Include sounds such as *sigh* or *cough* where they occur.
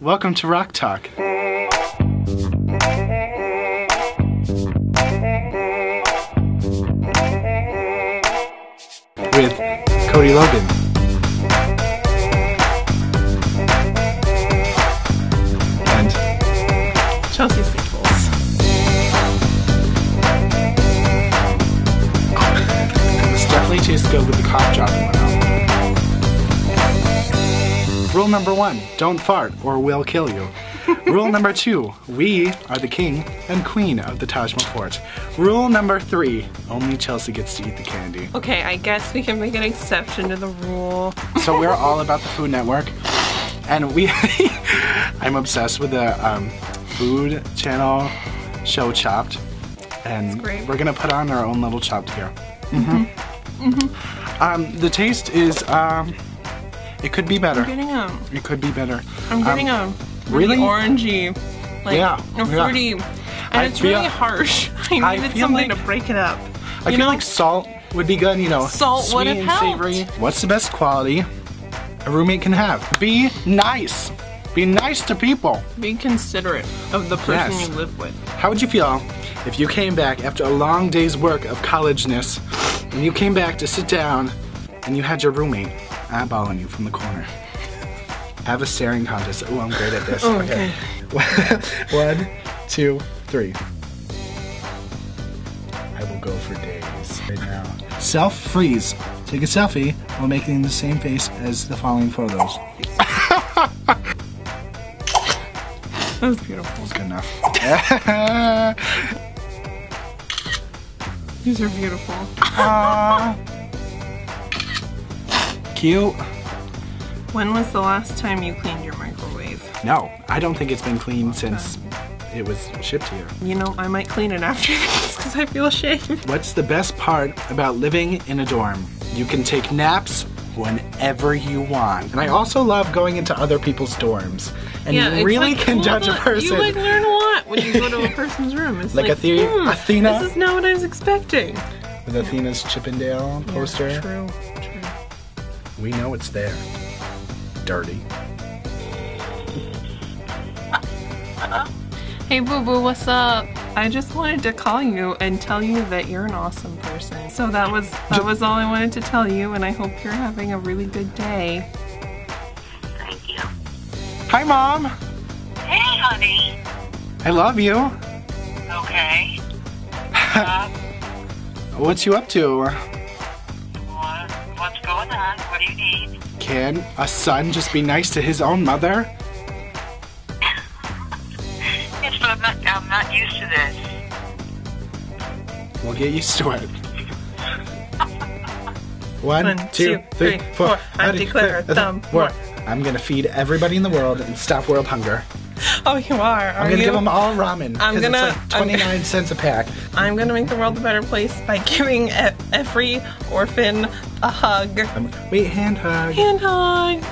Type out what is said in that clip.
Welcome to Rock Talk. With Cody Logan. And Chelsey Staples. this definitely tastes good with the cough drop Rule number one, don't fart or we'll kill you. *laughs* Rule number two, we are the king and queen of the Taj Mahal Fort. Rule number three, only Chelsey gets to eat the candy. Okay, I guess we can make an exception to the rule. *laughs* So we're all about the Food Network, and we, *laughs* I'm obsessed with the um, food channel show Chopped, and we're gonna put on our own little Chopped here. Mm-hmm. Um, the taste is, um, it could be better. I'm getting a, It could be better. I'm getting Um, a really, really? orangey, like Yeah, a yeah. fruity, and I it's feel- really harsh. *laughs* I I needed feel something like- to break it up. I you feel know, like salt would be good, you know. Salt sweet and helped. savory. What's the best quality a roommate can have? Be nice. Be nice to people. be considerate of the person Yes. you live with. How would you feel if you came back after a long day's work of collegeness and you came back to sit down and you had your roommate eyeballing you from the corner? I Have a staring contest. Oh, I'm great at this. Oh, okay. *laughs* One, two, three. I will go for days right now. Self freeze. Take a selfie while making the same face as the following photos. *laughs* That was beautiful. Good enough. *laughs* These are beautiful. Cute. When was the last time you cleaned your microwave? No, I don't think it's been cleaned since it was shipped here. You know, I might clean it after *laughs* this because I feel ashamed. *laughs* What's the best part about living in a dorm? You can take naps whenever you want. And I also love going into other people's dorms. And you really like, can judge a person. You like learn a lot when you go to a *laughs* person's room. It's Like like, Athe- hmm, Athena? This is not what I was expecting. With Athena's Chippendale poster. True, true. We know it's there. Dirty. Hey, Boo Boo, what's up? I just wanted to call you and tell you that you're an awesome person. So that was that was all I wanted to tell you, and I hope you're having a really good day. Thank you. Hi, Mom. Hey, honey. I love you. Okay. *laughs* Uh, What's you up to? Can a son just be nice to his own mother? Yes, but I'm not, I'm not used to this. We'll get used to it. One, One, two, two, three, three, four. four. I declare a thumb war. war. I'm gonna feed everybody in the world and stop world hunger. Oh, you are. Are I'm gonna you? give them all ramen. I'm gonna- It's like I'm 29 cents a pack. I'm gonna make the world a better place by giving every orphan a hug. Wait, hand hug. Hand hug.